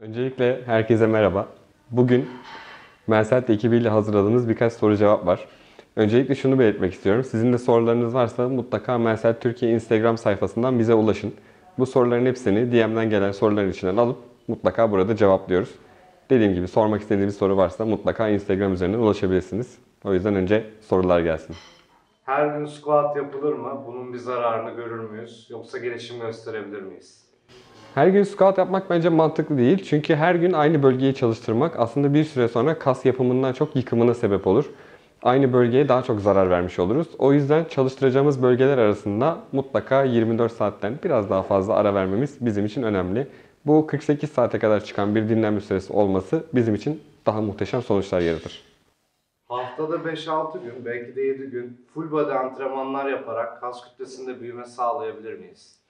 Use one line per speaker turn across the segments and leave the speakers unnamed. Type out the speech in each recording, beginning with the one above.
Öncelikle herkese merhaba. Bugün Merselt ekibiyle hazırladığımız birkaç soru cevap var. Öncelikle şunu belirtmek istiyorum. Sizin de sorularınız varsa mutlaka Merselt Türkiye Instagram sayfasından bize ulaşın. Bu soruların hepsini DM'den gelen soruların içinden alıp mutlaka burada cevaplıyoruz. Dediğim gibi sormak istediğiniz soru varsa mutlaka Instagram üzerinden ulaşabilirsiniz. O yüzden önce sorular gelsin.
Her gün squat yapılır mı? Bunun bir zararını görür müyüz? Yoksa gelişim gösterebilir miyiz?
Her gün squat yapmak bence mantıklı değil. Çünkü her gün aynı bölgeyi çalıştırmak aslında bir süre sonra kas yapımından çok yıkımına sebep olur. Aynı bölgeye daha çok zarar vermiş oluruz. O yüzden çalıştıracağımız bölgeler arasında mutlaka 24 saatten biraz daha fazla ara vermemiz bizim için önemli. Bu 48 saate kadar çıkan bir dinlenme süresi olması bizim için daha muhteşem sonuçlar yaratır.
Haftada 5-6 gün, belki de 7 gün full body antrenmanlar yaparak kas kütlesinde büyüme sağlayabilir miyiz?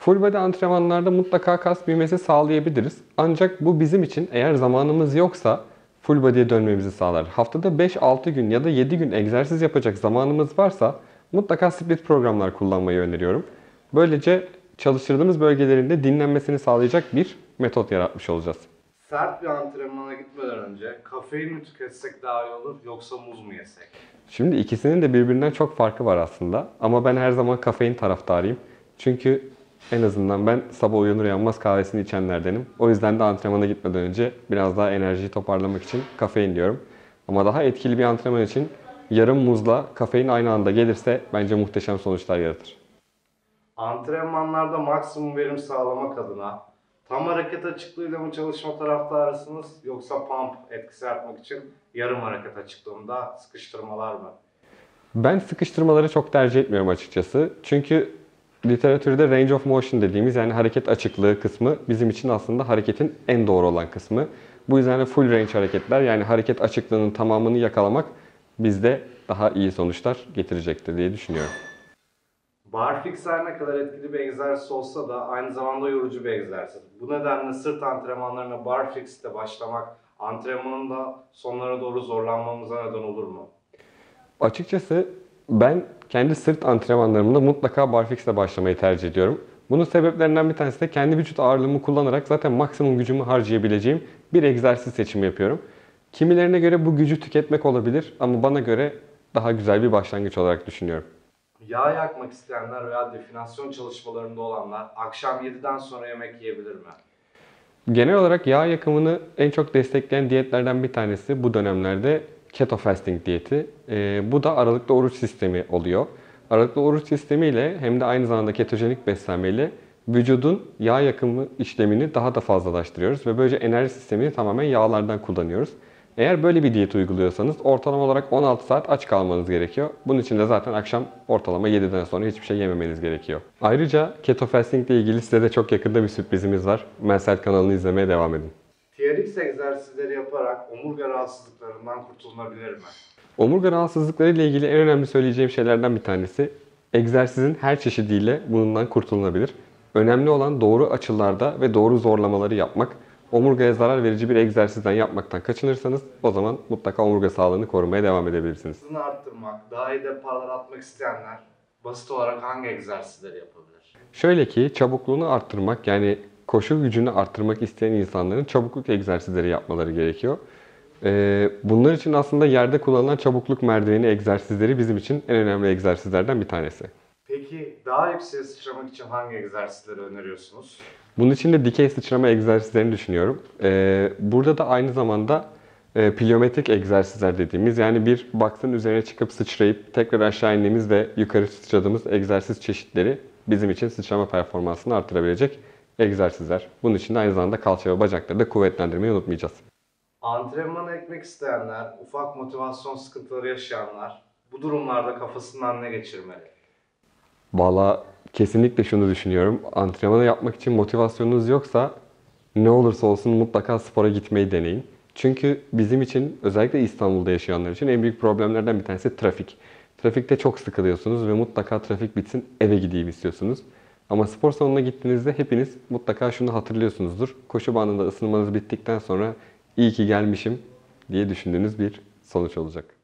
Full body antrenmanlarda mutlaka kas büyümesi sağlayabiliriz. Ancak bu bizim için eğer zamanımız yoksa full body'ye dönmemizi sağlar. Haftada 5-6 gün ya da 7 gün egzersiz yapacak zamanımız varsa mutlaka split programlar kullanmayı öneriyorum. Böylece çalıştırdığımız bölgelerinde dinlenmesini sağlayacak bir metot yaratmış olacağız.
Sert bir antrenmana gitmeden önce kafein mi tüketsek daha iyi olur yoksa muz mu yesek?
Şimdi ikisinin de birbirinden çok farkı var aslında. Ama ben her zaman kafein taraftarıyım. Çünkü en azından ben sabah uyanır uyanmaz kahvesini içenlerdenim. O yüzden de antrenmana gitmeden önce biraz daha enerjiyi toparlamak için kafein diyorum. Ama daha etkili bir antrenman için yarım muzla kafein aynı anda gelirse bence muhteşem sonuçlar yaratır.
Antrenmanlarda maksimum verim sağlamak adına tam hareket açıklığıyla mı çalışma taraftarısınız yoksa pump etkisi yapmak için yarım hareket açıklığında sıkıştırmalar mı?
Ben sıkıştırmaları çok tercih etmiyorum açıkçası. Çünkü literatürde range of motion dediğimiz yani hareket açıklığı kısmı bizim için aslında hareketin en doğru olan kısmı. Bu yüzden de full range hareketler yani hareket açıklığının tamamını yakalamak bizde daha iyi sonuçlar getirecektir diye düşünüyorum.
Barfix her ne kadar etkili bir egzersiz olsa da aynı zamanda yorucu bir egzersiz. Bu nedenle sırt antrenmanlarına barfix ile başlamak antrenmanın da sonlara doğru zorlanmamıza neden olur mu?
Açıkçası ben kendi sırt antrenmanlarımda mutlaka barfix ile başlamayı tercih ediyorum. Bunun sebeplerinden bir tanesi de kendi vücut ağırlığımı kullanarak zaten maksimum gücümü harcayabileceğim bir egzersiz seçimi yapıyorum. Kimilerine göre bu gücü tüketmek olabilir ama bana göre daha güzel bir başlangıç olarak düşünüyorum.
Yağ yakmak isteyenler veya definasyon çalışmalarında olanlar akşam 7'den sonra yemek yiyebilir mi?
Genel olarak yağ yakımını en çok destekleyen diyetlerden bir tanesi bu dönemlerde keto fasting diyeti. Ee, bu da aralıklı oruç sistemi oluyor. Aralıklı oruç sistemiyle hem de aynı zamanda ketojenik beslenmeyle vücudun yağ yakımı işlemini daha da fazlalaştırıyoruz ve böylece enerji sistemini tamamen yağlardan kullanıyoruz. Eğer böyle bir diyet uyguluyorsanız ortalama olarak 16 saat aç kalmanız gerekiyor. Bunun için de zaten akşam ortalama 7'den sonra hiçbir şey yememeniz gerekiyor. Ayrıca keto fasting ile ilgili size de çok yakında bir sürprizimiz var. Mensel kanalını izlemeye devam edin.
TRX egzersizleri yaparak omurga rahatsızlıklarından kurtulunabilir mi?
Omurga rahatsızlıkları ile ilgili en önemli söyleyeceğim şeylerden bir tanesi egzersizin her çeşidiyle bundan kurtulunabilir. Önemli olan doğru açılarda ve doğru zorlamaları yapmak. Omurgaya zarar verici bir egzersizden yapmaktan kaçınırsanız o zaman mutlaka omurga sağlığını korumaya devam edebilirsiniz.
Hızını arttırmak, daha iyi deparlar atmak isteyenler basit olarak hangi egzersizleri yapabilir?
Şöyle ki çabukluğunu arttırmak yani koşu gücünü arttırmak isteyen insanların çabukluk egzersizleri yapmaları gerekiyor. Ee, bunlar için aslında yerde kullanılan çabukluk merdiveni egzersizleri bizim için en önemli egzersizlerden bir tanesi.
Peki daha yükseğe sıçramak için hangi egzersizleri öneriyorsunuz?
Bunun için de dikey sıçrama egzersizlerini düşünüyorum. Ee, burada da aynı zamanda e, plyometrik egzersizler dediğimiz yani bir box'ın üzerine çıkıp sıçrayıp tekrar aşağı indiğimiz ve yukarı sıçradığımız egzersiz çeşitleri bizim için sıçrama performansını artırabilecek egzersizler. Bunun için de aynı zamanda kalça ve bacakları da kuvvetlendirmeyi unutmayacağız.
Antrenmana ekmek isteyenler, ufak motivasyon sıkıntıları yaşayanlar bu durumlarda kafasından ne geçirmeli?
Valla kesinlikle şunu düşünüyorum. Antrenmanı yapmak için motivasyonunuz yoksa ne olursa olsun mutlaka spora gitmeyi deneyin. Çünkü bizim için özellikle İstanbul'da yaşayanlar için en büyük problemlerden bir tanesi trafik. Trafikte çok sıkılıyorsunuz ve mutlaka trafik bitsin eve gideyim istiyorsunuz. Ama spor salonuna gittiğinizde hepiniz mutlaka şunu hatırlıyorsunuzdur. Koşu bandında ısınmanız bittikten sonra iyi ki gelmişim diye düşündüğünüz bir sonuç olacak.